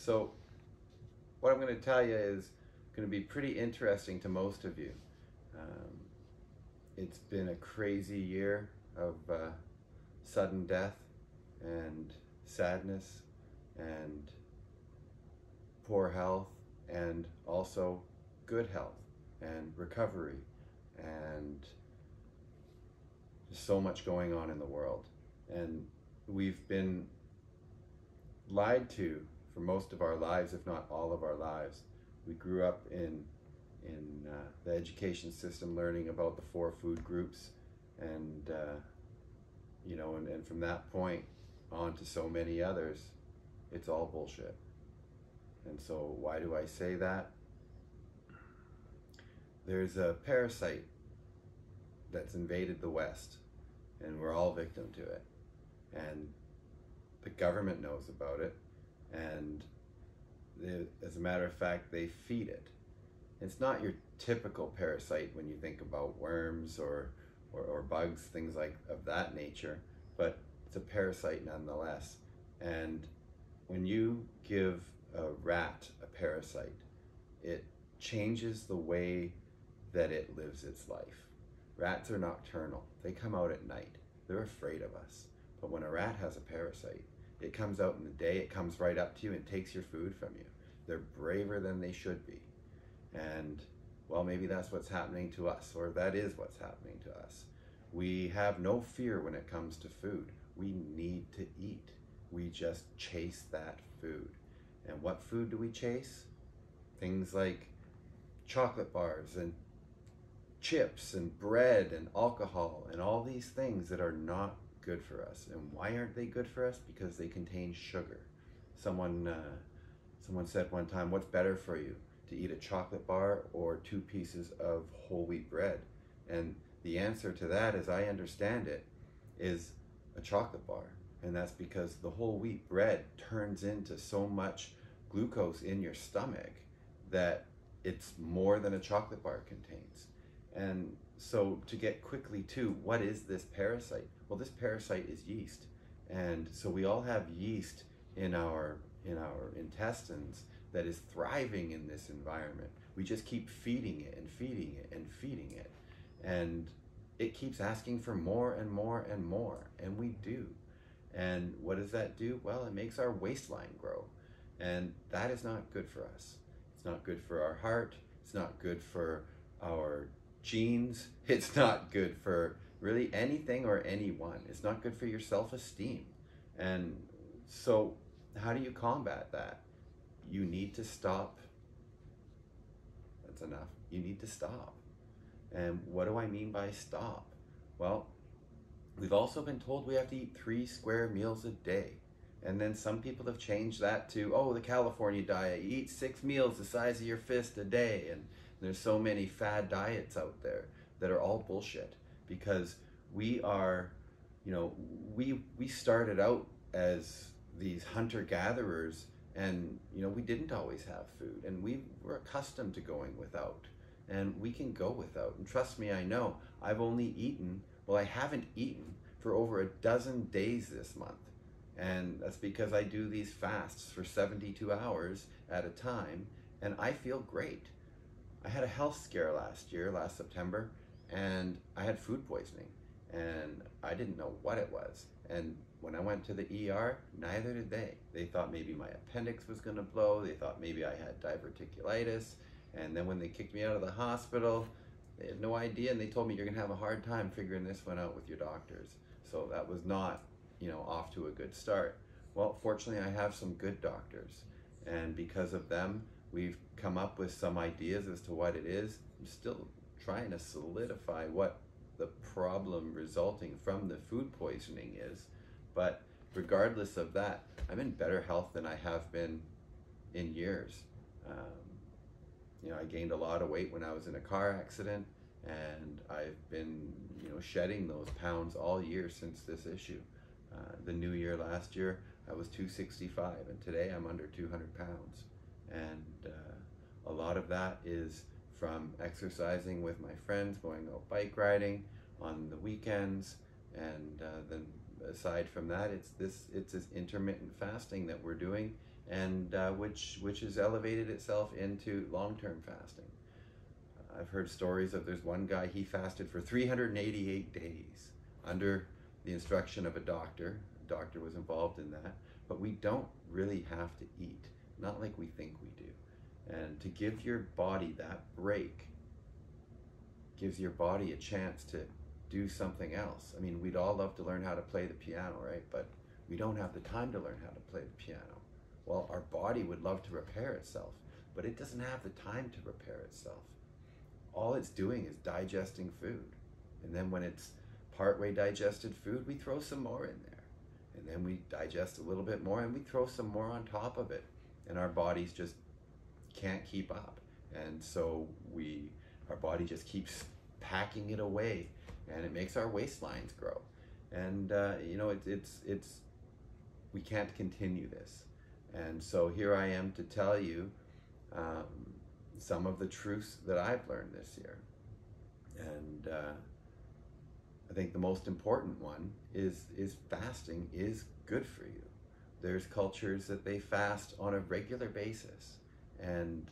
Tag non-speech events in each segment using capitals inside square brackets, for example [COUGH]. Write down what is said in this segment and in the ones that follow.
So, what I'm going to tell you is going to be pretty interesting to most of you. Um, it's been a crazy year of uh, sudden death and sadness and poor health and also good health and recovery and so much going on in the world. And we've been lied to for most of our lives, if not all of our lives. We grew up in in uh, the education system learning about the four food groups and uh, you know and, and from that point on to so many others it's all bullshit. And so why do i say that? There's a parasite that's invaded the west and we're all victim to it. And the government knows about it and they, as a matter of fact they feed it. It's not your typical parasite when you think about worms or, or, or bugs things like of that nature but it's a parasite nonetheless. And when you give a rat a parasite it changes the way that it lives its life. Rats are nocturnal. They come out at night. They're afraid of us. But when a rat has a parasite, it comes out in the day, it comes right up to you and takes your food from you. They're braver than they should be. And well, maybe that's what's happening to us, or that is what's happening to us. We have no fear when it comes to food. We need to eat. We just chase that food. And what food do we chase? Things like chocolate bars and chips and bread and alcohol and all these things that are not good for us. And why aren't they good for us? Because they contain sugar. Someone, uh, someone said one time, "What's better for you, to eat a chocolate bar or two pieces of whole wheat bread?" And the answer to that, as I understand it, is a chocolate bar. And that's because the whole wheat bread turns into so much glucose in your stomach that it's more than a chocolate bar contains. And so to get quickly to what is this parasite? Well, this parasite is yeast. And so we all have yeast in our in our intestines that is thriving in this environment. We just keep feeding it and feeding it and feeding it. And it keeps asking for more and more and more. And we do. And what does that do? Well, it makes our waistline grow. And that is not good for us. It's not good for our heart. It's not good for our genes. [LAUGHS] It's not good for really anything or anyone. It's not good for your self esteem. And so, how do you combat that? You need to stop. That's enough. You need to stop. And what do I mean by stop? Well, we've also been told we have to eat three square meals a day. And then some people have changed that to, oh, the California diet. You eat six meals the size of your fist a day. And there's so many fad diets out there that are all bullshit because we are, you know, we we started out as these hunter gatherers and you know we didn't always have food and we were accustomed to going without and we can go without. And trust me i know i've only eaten well i haven't eaten for over a dozen days this month. And that's because i do these fasts for 72 hours at a time and i feel great I had a health scare last year, last September, and I had food poisoning, and I didn't know what it was. And when I went to the ER, neither did they. They thought maybe my appendix was going to blow. They thought maybe I had diverticulitis. And then when they kicked me out of the hospital, they had no idea, and they told me you're going to have a hard time figuring this one out with your doctors. So that was not, you know, off to a good start. Well, fortunately, I have some good doctors, and because of them, We've come up with some ideas as to what it is. I'm still trying to solidify what the problem resulting from the food poisoning is. But regardless of that, I'm in better health than I have been in years. Um, you know, I gained a lot of weight when I was in a car accident, and I've been, you know, shedding those pounds all year since this issue. Uh, the new year last year, I was 265, and today I'm under 200 pounds and uh, a lot of that is from exercising with my friends, going out bike riding on the weekends, and uh, then aside from that, it's this it's this intermittent fasting that we're doing, and uh, which which has elevated itself into long term fasting. I've heard stories of there's one guy he fasted for 388 days under the instruction of a doctor. A doctor was involved in that, but we don't really have to eat, not like we think we do. And to give your body that break gives your body a chance to do something else. I mean, we'd all love to learn how to play the piano, right? But we don't have the time to learn how to play the piano. Well, our body would love to repair itself, but it doesn't have the time to repair itself. All it's doing is digesting food. And then when it's partway digested food, we throw some more in there. And then we digest a little bit more and we throw some more on top of it. And our bodies just can't keep up. And so we our body just keeps packing it away and it makes our waistlines grow. And uh, you know, it, it's it's we can't continue this. And so here I am to tell you um, some of the truths that I've learned this year. And uh, I think the most important one is is fasting is good for you. There's cultures that they fast on a regular basis, and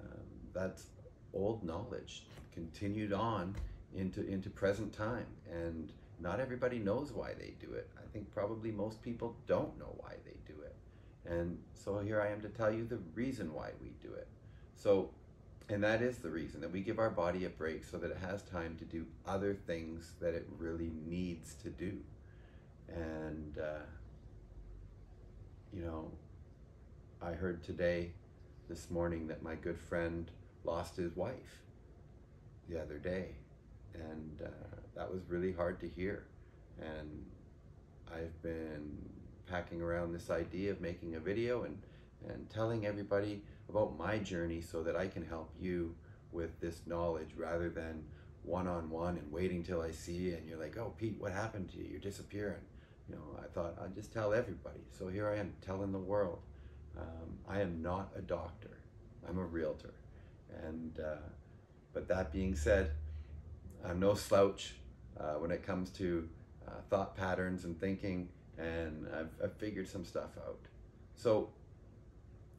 um, that's old knowledge continued on into into present time. And not everybody knows why they do it. I think probably most people don't know why they do it. And so here i am to tell you the reason why we do it. So and that is the reason that we give our body a break so that it has time to do other things that it really needs to do. And uh, you know i heard today this morning that my good friend lost his wife the other day and uh, that was really hard to hear. And I've been packing around this idea of making a video and, and telling everybody about my journey so that I can help you with this knowledge rather than one on one and waiting till I see you and you're like, oh, Pete, what happened to you? You're disappearing. You know, I thought I'd just tell everybody. So here I am telling the world. Um, I am not a doctor, I'm a realtor. And, uh, but that being said, I'm no slouch uh, when it comes to uh, thought patterns and thinking, and I've, I've, figured some stuff out. So,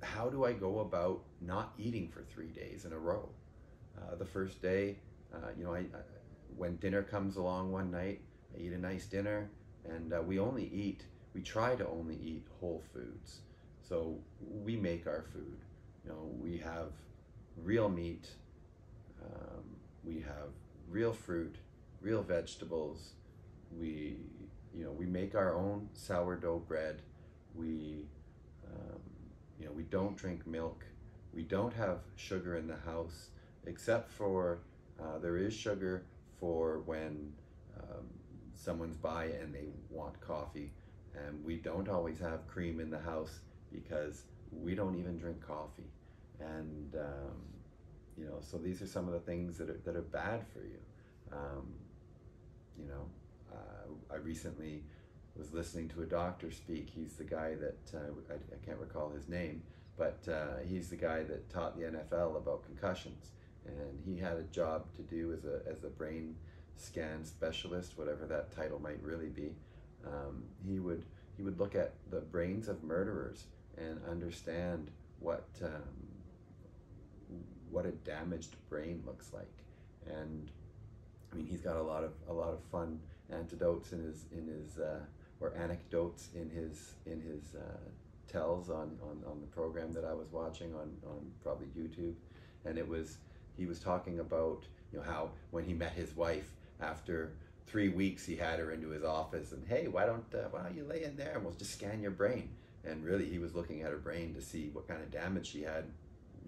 how do I go about not eating for three days in a row? Uh, the first day, uh, you know, I, I, when dinner comes along one night, I eat a nice dinner, and uh, we only eat, we try to only eat whole foods. So, we make our food. You know, we have real meat, um, we have real fruit, real vegetables. We, you know, we make our own sourdough bread. We, um, you know, we don't drink milk. We don't have sugar in the house, except for uh, there is sugar for when um, someone's by and they want coffee. And we don't always have cream in the house because we don't even drink coffee. And um, you know, so these are some of the things that are, that are bad for you. Um, you know, uh, I recently was listening to a doctor speak. He's the guy that uh, I, I, can't recall his name, but uh, he's the guy that taught the NFL about concussions, and he had a job to do as a as a brain scan specialist, whatever that title might really be. Um, he would he would look at the brains of murderers and understand what um, what a damaged brain looks like. And I mean, he's got a lot of a lot of fun antidotes in his in his uh, or anecdotes in his in his uh, tells on, on on the program that I was watching on on probably YouTube, and it was he was talking about you know how when he met his wife after three weeks he had her into his office and hey why don't uh, why don't you lay in there and we'll just scan your brain and really he was looking at her brain to see what kind of damage she had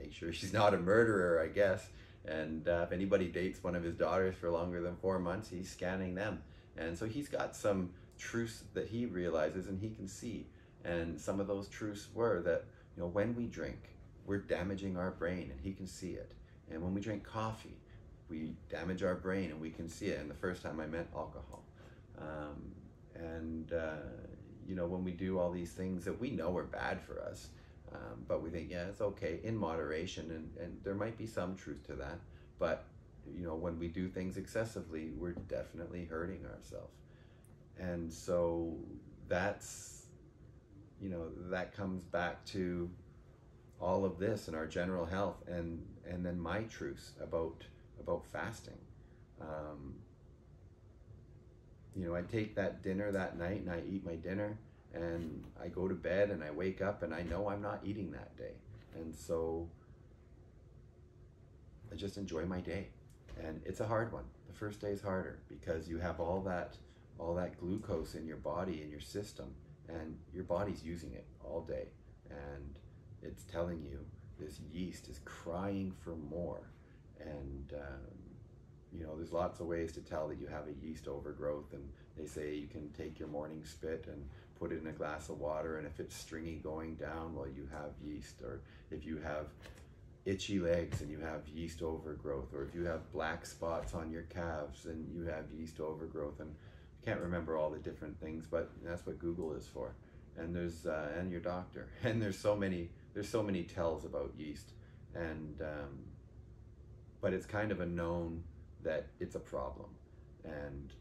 make sure [LAUGHS] she's not a murderer, I guess. And uh, if anybody dates one of his daughters for longer than four months, he's scanning them. And so he's got some truths that he realizes and he can see. And some of those truths were that, you know, when we drink, we're damaging our brain and he can see it. And when we drink coffee, we damage our brain and we can see it. And the first time I meant alcohol. Um, and, uh, you know, when we do all these things that we know are bad for us, um, but we think, yeah, it's okay in moderation, and, and there might be some truth to that. But you know, when we do things excessively, we're definitely hurting ourselves. and so that's you know that comes back to all of this and our general health and and then my truths about about fasting. Um, you know i take that dinner that night and i eat my dinner and i go to bed and i wake up and i know i'm not eating that day. And so i just enjoy my day. And it's a hard one. The first day is harder because you have all that all that glucose in your body in your system and your body's using it all day. And it's telling you this yeast is crying for more and um, you know there's lots of ways to tell that you have a yeast overgrowth and they say you can take your morning spit and put it in a glass of water and if it's stringy going down well you have yeast. Or if you have itchy legs and you have yeast overgrowth or if you have black spots on your calves and you have yeast overgrowth and I can't remember all the different things but that's what Google is for. And there's uh, and your doctor. [LAUGHS] And there's so many there's so many tells about yeast. And um, but it's kind of a known that it's a problem. And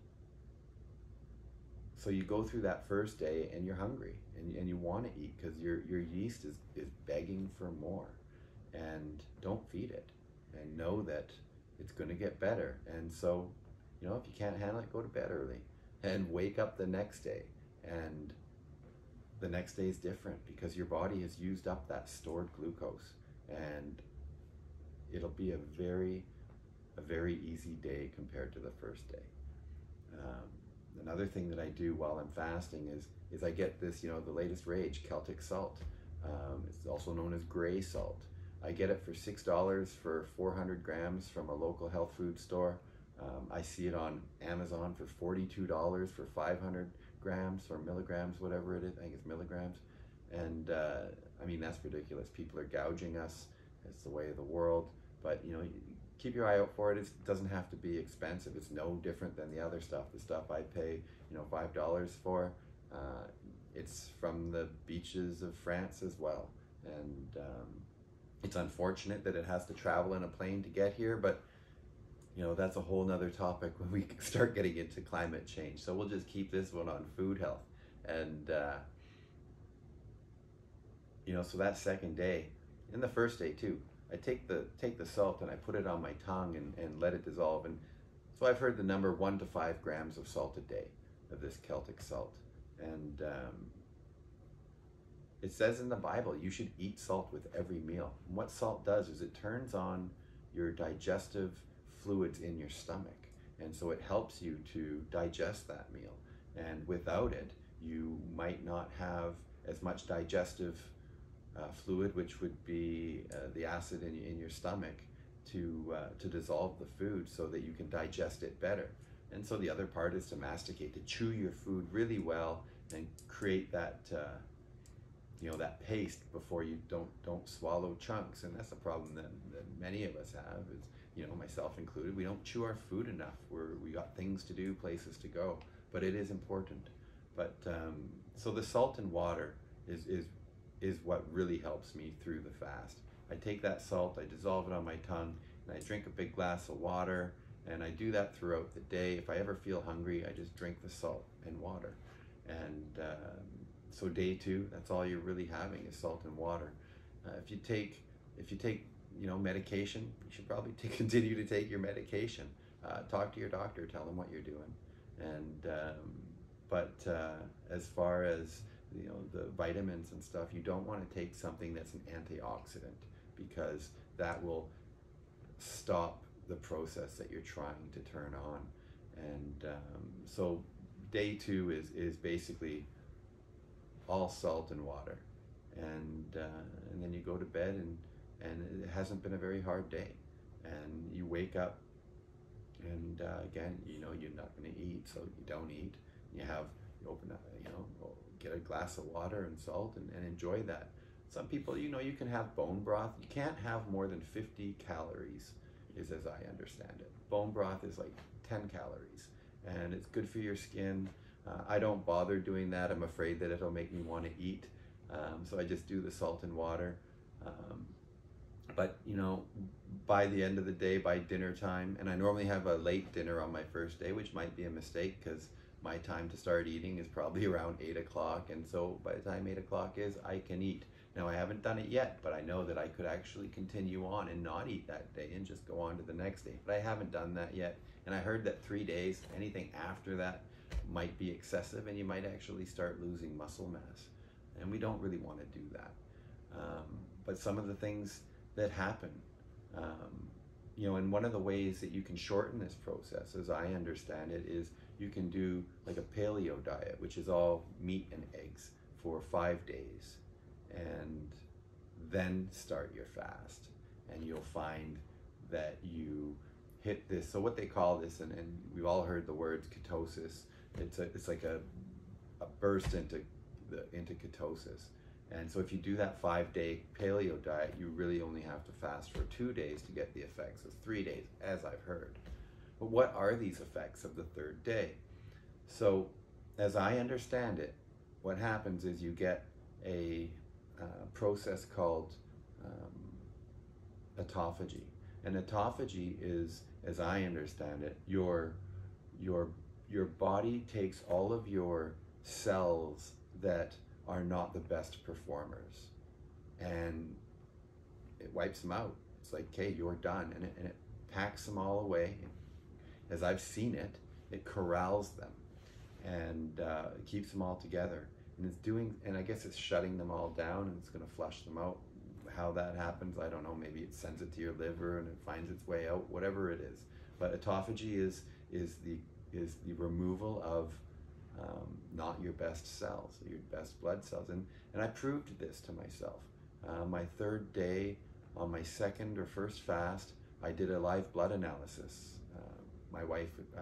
so you go through that first day and you're hungry and, and you want to eat because your, your yeast is, is begging for more. And don't feed it and know that it's going to get better. And so you know if you can't handle it go to bed early and wake up the next day. And the next day is different because your body has used up that stored glucose. And it'll be a very a very easy day compared to the first day um, another thing that i do while i'm fasting is is i get this you know the latest rage celtic salt um, it's also known as gray salt I get it for six dollars for 400 grams from a local health food store. Um, I see it on Amazon for $42 for 500 grams or milligrams, whatever it is. I think it's milligrams. And uh, I mean, that's ridiculous. People are gouging us. It's the way of the world. But, you know, keep your eye out for it. It doesn't have to be expensive. It's no different than the other stuff. The stuff I pay, you know, $5 for, uh, it's from the beaches of France as well. And, um, it's unfortunate that it has to travel in a plane to get here, but you know that's a whole nother topic when we [LAUGHS] start getting into climate change. So we'll just keep this one on food health, and uh, you know, so that second day, and the first day too, I take the take the salt and I put it on my tongue and, and let it dissolve. And so I've heard the number one to five grams of salt a day of this Celtic salt, and um, it says in the Bible you should eat salt with every meal. And what salt does is it turns on your digestive fluids in your stomach. And so it helps you to digest that meal. And without it, you might not have as much digestive uh, fluid, which would be uh, the acid in, in your stomach, to, uh, to dissolve the food so that you can digest it better. And so the other part is to masticate, to chew your food really well and create that uh, you know that paste before you don't don't swallow chunks. And that's a problem that, that many of us have is you know myself included we don't chew our food enough. We're we got things to do places to go but it is important. But um, so the salt and water is is is what really helps me through the fast i take that salt i dissolve it on my tongue and i drink a big glass of water and i do that throughout the day if i ever feel hungry i just drink the salt and water and um, so day two, that's all you're really having is salt and water. Uh, if you take if you take you know medication, you should probably [LAUGHS] continue to take your medication. Uh, talk to your doctor, tell them what you're doing, and um, but uh, as far as you know the vitamins and stuff, you don't want to take something that's an antioxidant because that will stop the process that you're trying to turn on. And um, so day two is is basically all salt and water, and uh, and then you go to bed and and it hasn't been a very hard day, and you wake up, and uh, again you know you're not going to eat, so you don't eat. You have you open up, you know, get a glass of water and salt and, and enjoy that. Some people, you know, you can have bone broth. You can't have more than 50 calories, is as I understand it. Bone broth is like 10 calories, and it's good for your skin. Uh, I don't bother doing that. I'm afraid that it'll make me want to eat. Um, so I just do the salt and water. Um, but you know, by the end of the day, by dinner time, and I normally have a late dinner on my first day, which might be a mistake because my time to start eating is probably [LAUGHS] around eight o'clock, and so by the time eight o'clock is, I can eat. Now I haven't done it yet, but I know that I could actually continue on and not eat that day and just go on to the next day. But I haven't done that yet, and I heard that three days, anything after that, might be excessive, and you might actually start losing muscle mass, and we don't really want to do that. Um, but some of the things that happen. Um, you know, and one of the ways that you can shorten this process, as I understand it, is you can do like a paleo diet, which is all meat and eggs for five days, and then start your fast. And you'll find that you hit this. So what they call this, and, and we've all heard the words ketosis. It's a, it's like a, a burst into the into ketosis and so if you do that five day paleo diet, you really only have to fast for two days to get the effects of three days, as I've heard. But what are these effects of the third day? So, as I understand it, what happens is you get a uh, process called um, autophagy. And autophagy is, as I understand it, your, your, your body takes all of your cells that are not the best performers. And it wipes them out. It's like, okay, you're done. And it, and it packs them all away. As I've seen it, it corrals them and uh, keeps them all together. And it's doing, and I guess it's shutting them all down and it's going to flush them out. How that happens, I don't know. Maybe it sends it to your liver and it finds its way out, whatever it is. But autophagy is is the is the removal of um, not your best cells, your best blood cells. And, and I proved this to myself. Uh, my third day on my second or first fast, I did a live blood analysis. My wife uh,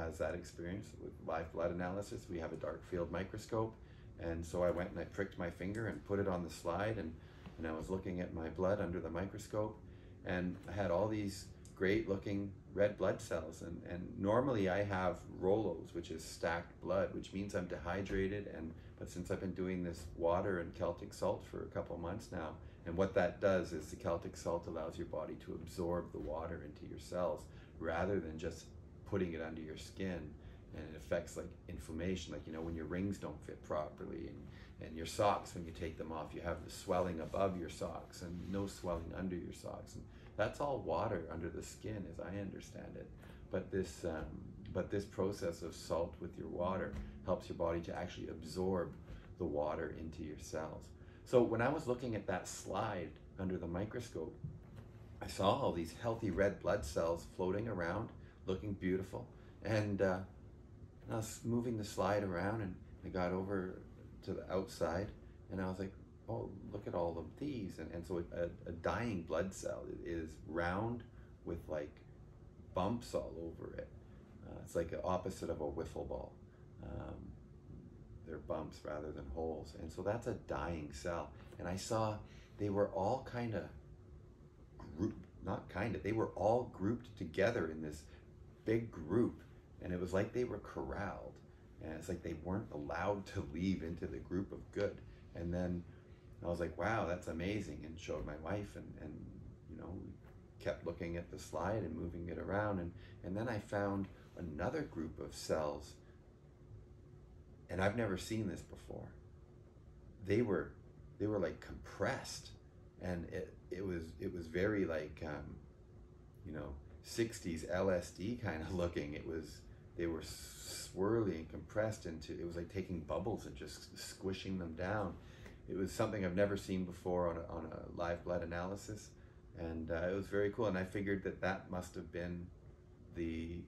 has that experience with live blood analysis. We have a dark field microscope. And so I went and I pricked my finger and put it on the slide, and, and I was looking at my blood under the microscope, and I had all these great looking red blood cells. And, and normally I have rouleaux, which is stacked blood, which means I'm dehydrated. And but since I've been doing this water and Celtic salt for a couple months now, and what that does is the Celtic salt allows your body to absorb the water into your cells rather than just putting it under your skin. And it affects like inflammation, like you know when your rings don't fit properly, and, and your socks when you take them off, you have the swelling above your socks and no swelling under your socks. And that's all water under the skin, as I understand it. But this, um, but this process of salt with your water helps your body to actually absorb the water into your cells. So when I was looking at that slide under the microscope, I saw all these healthy red blood cells floating around, looking beautiful. And uh, I was moving the slide around, and I got over to the outside, and I was like, oh, look at all of these. And, and so a, a dying blood cell is round with like bumps all over it. Uh, it's like the opposite of a wiffle ball. Um, they're bumps rather than holes. And so that's a dying cell. And I saw they were all kind of not kind of, they were all grouped together in this big group. And it was like they were corralled. And it's like they weren't allowed to leave into the group of good. And then I was like, wow, that's amazing, and showed my wife, and, and you know, kept looking at the slide and moving it around, and, and then I found another group of cells, and I've never seen this before. They were, they were like compressed, and it, it was, it was very like, um, you know, 60s LSD [LAUGHS] kind of looking. It was, they were swirly and compressed into, it was like taking bubbles and just squishing them down it was something I've never seen before on a, on a live blood analysis, and uh, it was very cool. And I figured that that must have been the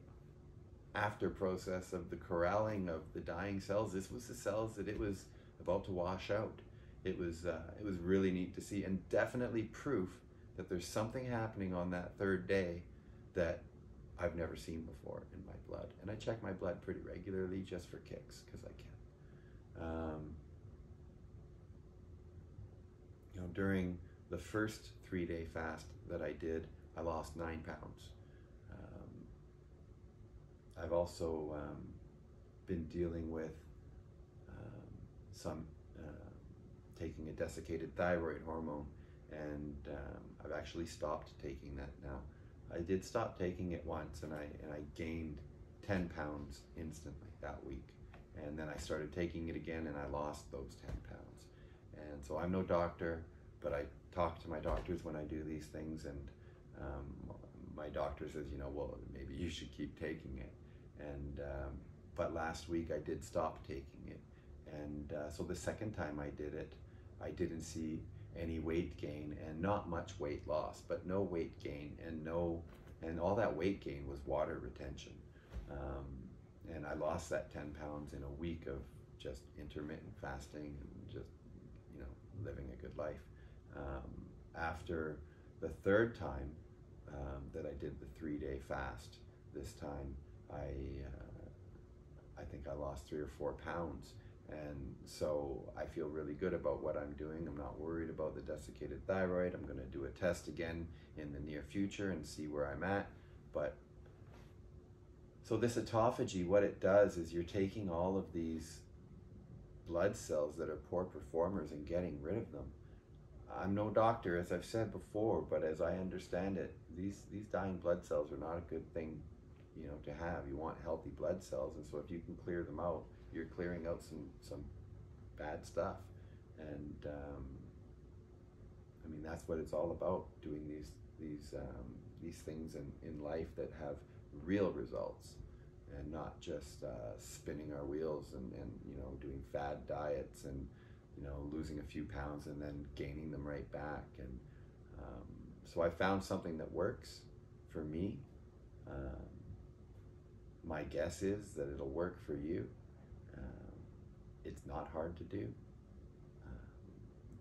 after process of the corralling of the dying cells. This was the cells that it was about to wash out. It was uh, it was really neat to see, and definitely proof that there's something happening on that third day that I've never seen before in my blood. And I check my blood pretty regularly just for kicks because I can. Um, you know, during the first three day fast that I did, I lost nine pounds. Um, I've also um, been dealing with um, some taking a desiccated thyroid hormone, and um, I've actually stopped taking that now. I did stop taking it once, and I and I gained 10 pounds instantly that week. And then I started taking it again and I lost those 10 pounds. And so I'm no doctor, but I talk to my doctors when I do these things. And um, my doctor says, you know, well, maybe you should keep taking it. And, um, but last week I did stop taking it. And uh, so the second time I did it, I didn't see any weight gain and not much weight loss, but no weight gain and no, and all that weight gain was water retention. Um, and I lost that 10 pounds in a week of just intermittent fasting and just, you know, living a good life. Um, after the third time um, that I did the three day fast, this time I, uh, I think I lost three or four pounds. And so I feel really good about what I'm doing. I'm not worried about the desiccated thyroid. I'm going to do a test again in the near future and see where I'm at. But so this autophagy, what it does is you're taking all of these blood cells that are poor performers and getting rid of them. I'm no doctor, as I've said before, but as I understand it, these these dying blood cells are not a good thing, you know, to have. You want healthy blood cells, and so if you can clear them out, you're clearing out some some bad stuff, and um, I mean that's what it's all about. Doing these these um, these things in in life that have real results, and not just uh, spinning our wheels and and you know doing fad diets and you know losing a few pounds and then gaining them right back and um, so I found something that works for me. Um, my guess is that it'll work for you. It's not hard to do. Um,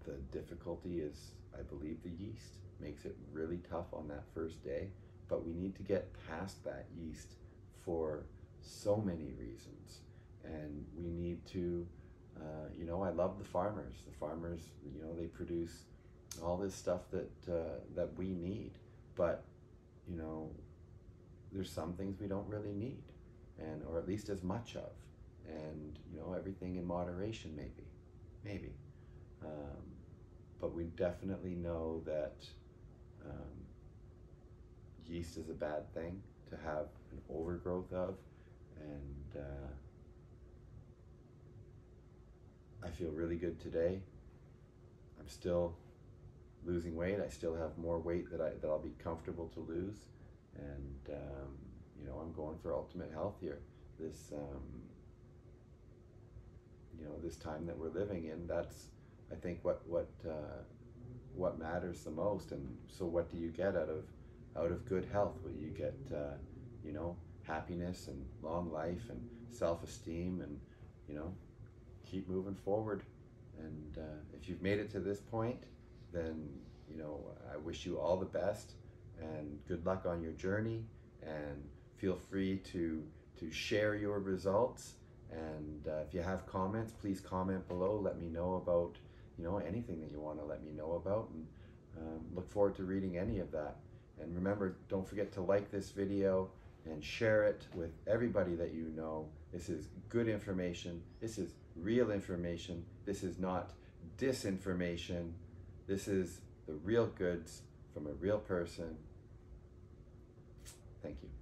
the difficulty is, I believe, the yeast makes it really tough on that first day, but we need to get past that yeast for so many reasons. And we need to, uh, you know, I love the farmers. The farmers, you know, they produce all this stuff that uh, that we need, but you know, there's some things we don't really need, and or at least as much of and you know everything in moderation maybe maybe. Um, but we definitely know that um, yeast is a bad thing to have an overgrowth of and uh, I feel really good today. I'm still losing weight. I still have more weight that, I, that I'll be comfortable to lose. And um, you know I'm going for ultimate health here. This um, you know this time that we're living in that's i think what what uh, what matters the most. And so what do you get out of out of good health? Well you get uh, you know happiness and long life and self-esteem and you know keep moving forward. And uh, if you've made it to this point then you know i wish you all the best and good luck on your journey. And feel free to to share your results and uh, if you have comments, please comment below. Let me know about you know anything that you want to let me know about, and um, look forward to reading any of that. And remember, don't forget to like this video and share it with everybody that you know. This is good information. This is real information. This is not disinformation. This is the real goods from a real person. Thank you.